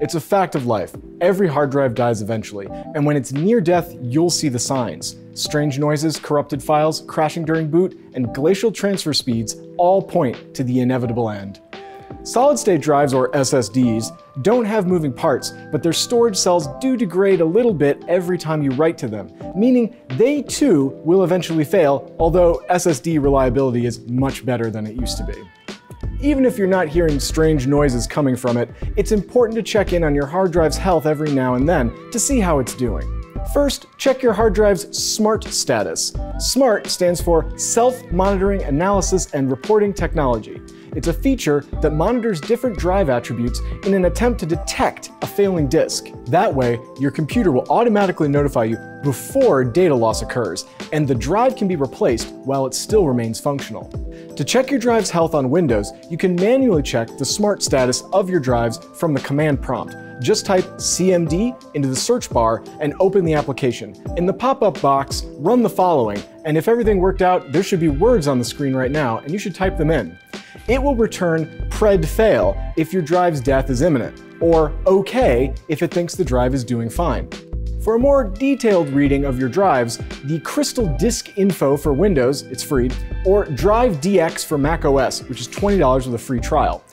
It's a fact of life. Every hard drive dies eventually, and when it's near death, you'll see the signs. Strange noises, corrupted files, crashing during boot, and glacial transfer speeds all point to the inevitable end. Solid state drives, or SSDs, don't have moving parts, but their storage cells do degrade a little bit every time you write to them, meaning they too will eventually fail, although SSD reliability is much better than it used to be. Even if you're not hearing strange noises coming from it, it's important to check in on your hard drive's health every now and then to see how it's doing. First, check your hard drive's SMART status. SMART stands for Self-Monitoring Analysis and Reporting Technology. It's a feature that monitors different drive attributes in an attempt to detect a failing disk. That way, your computer will automatically notify you before data loss occurs, and the drive can be replaced while it still remains functional. To check your drive's health on Windows, you can manually check the SMART status of your drives from the command prompt. Just type CMD into the search bar and open the application. In the pop-up box, run the following, and if everything worked out, there should be words on the screen right now, and you should type them in. It will return pred fail if your drive's death is imminent, or OK if it thinks the drive is doing fine. For a more detailed reading of your drives, the Crystal Disk Info for Windows, it's free, or DriveDx for Mac OS, which is $20 with a free trial.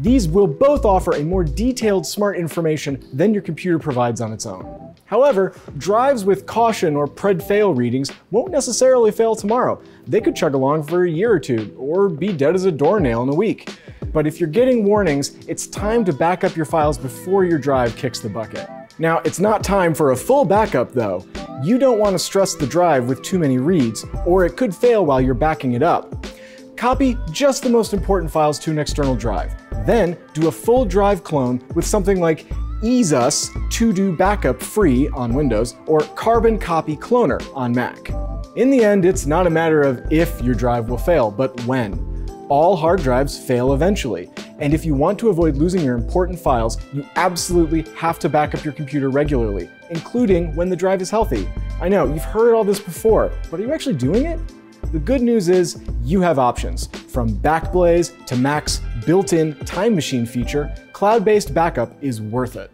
These will both offer a more detailed smart information than your computer provides on its own. However, drives with caution or pred fail readings won't necessarily fail tomorrow. They could chug along for a year or two, or be dead as a doornail in a week. But if you're getting warnings, it's time to back up your files before your drive kicks the bucket. Now, it's not time for a full backup though. You don't want to stress the drive with too many reads, or it could fail while you're backing it up. Copy just the most important files to an external drive. Then do a full drive clone with something like EaseUS Todo Backup free on Windows or Carbon Copy Cloner on Mac. In the end, it's not a matter of if your drive will fail, but when. All hard drives fail eventually, and if you want to avoid losing your important files, you absolutely have to back up your computer regularly, including when the drive is healthy. I know, you've heard all this before, but are you actually doing it? The good news is you have options. From Backblaze to Mac's built-in time machine feature, cloud-based backup is worth it.